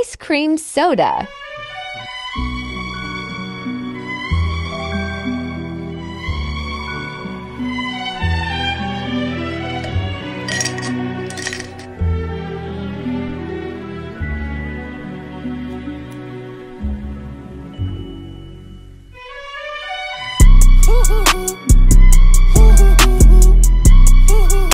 ice cream soda.